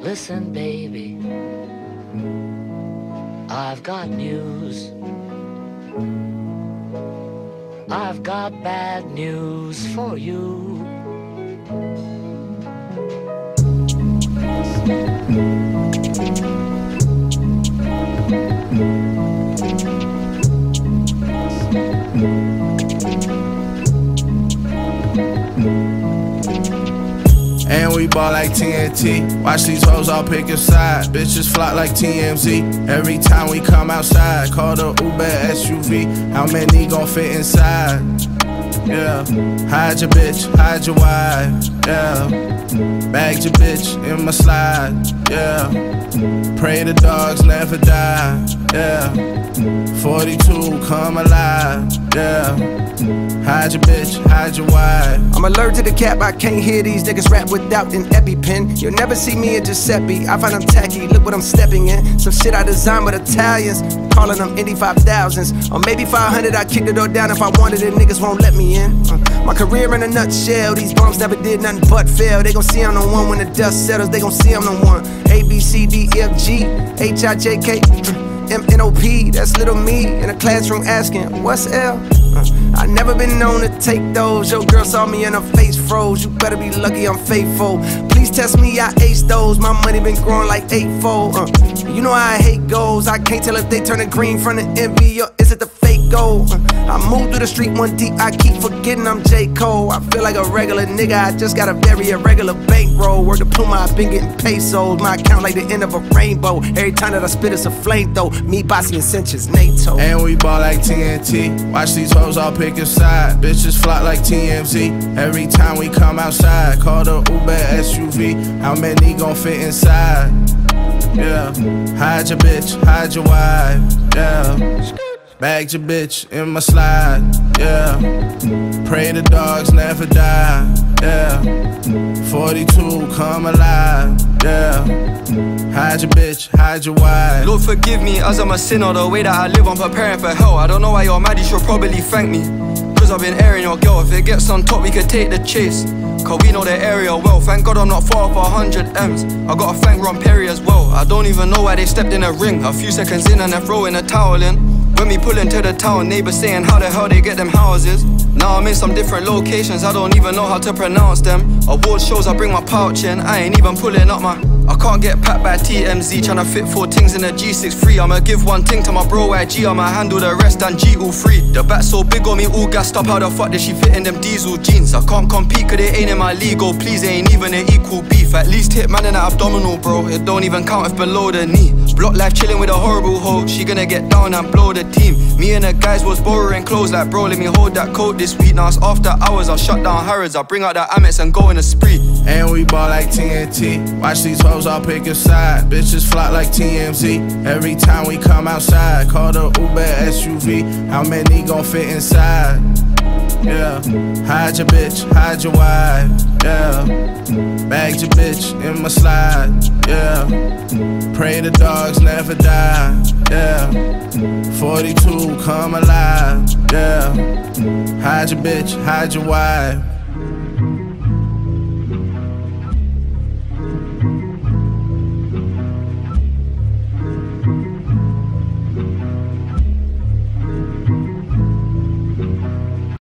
Listen, baby, I've got news. I've got bad news for you. Mm. We ball like TNT. Watch these hoes all pick a side. Bitches flock like TMZ. Every time we come outside, call the Uber SUV. How many gon' fit inside? Yeah. Hide your bitch, hide your wife. Yeah. Bag your bitch in my slide. Yeah. Pray the dogs never die. Yeah. 42, come alive. Yeah. Hide your bitch, hide your wife. I'm allergic to the cap, I can't hear these niggas rap without an EpiPen. You'll never see me in Giuseppe, I find them tacky, look what I'm stepping in. Some shit I designed with Italians, calling them Indy 5000s. Or maybe 500, I kick the door down if I wanted it, niggas won't let me in. Uh, my career in a nutshell, these bums never did nothing but fail. They gon' see I'm the one when the dust settles, they gon' see I'm the one. A, B, C, D, F, G, H, I, J, K, M, N, O, P. That's little me in a classroom asking, what's L? Uh, I never been known to take those. Your girl saw me and her face froze. You better be lucky I'm faithful. Please test me, I ace those. My money been growing like eightfold. Uh, you know I hate goals. I can't tell if they turning green from the envy or is it the fake gold. Uh, I move through the street one deep. I keep forgetting I'm J. Cole. I feel like a regular nigga. I just got a very irregular bankroll. Word to Puma, I've been getting pesos. My account like the end of a rainbow. Every time that I spit, it's a flame though. Me, Bossy, and Cinches, NATO. And we ball like TNT. Watch these hoes all pick a side. Bitches flock like TMZ. Every time we come outside, call the Uber SUV. How many gon' fit inside? Yeah. Hide your bitch, hide your wife. Yeah. Bag your bitch in my slide. Yeah. Pray the dogs never die. Yeah. 42, come alive. Yeah. Hide your bitch, hide your wife. Lord forgive me as I'm a sinner The way that I live I'm preparing for hell I don't know why you're mad you should probably thank me Cause I've been airing your girl If it gets on top we could take the chase Cause we know the area well Thank God I'm not far off 100 M's I gotta thank Ron Perry as well I don't even know why they stepped in a ring A few seconds in and they're throwing a towel in When we pull into the town Neighbors saying how the hell they get them houses? Now I'm in some different locations I don't even know how to pronounce them. Award shows I bring my pouch in I ain't even pulling up my I can't get packed by TMZ Tryna fit four things in a G63 I'ma give one thing to my bro IG I'ma handle the rest and G all free. The bat so big on me all gassed up How the fuck did she fit in them diesel jeans? I can't compete cause they ain't in my league Oh please they ain't even an equal beef. At least hit man in that abdominal bro It don't even count if below the knee Block life chilling with a horrible hoe She gonna get down and blow the team Me and the guys was borrowing clothes like bro Let me hold that coat this week Now it's after hours I shut down Harrods I bring out the Amex and go in a spree And we ball like TNT. Watch these hoes all pick a side. Bitches flock like TMZ. Every time we come outside, call the Uber SUV. How many gon' fit inside? Yeah. Hide your bitch, hide your wife. Yeah. Bag your bitch in my slide. Yeah. Pray the dogs never die. Yeah. 42, come alive. Yeah. Hide your bitch, hide your wife.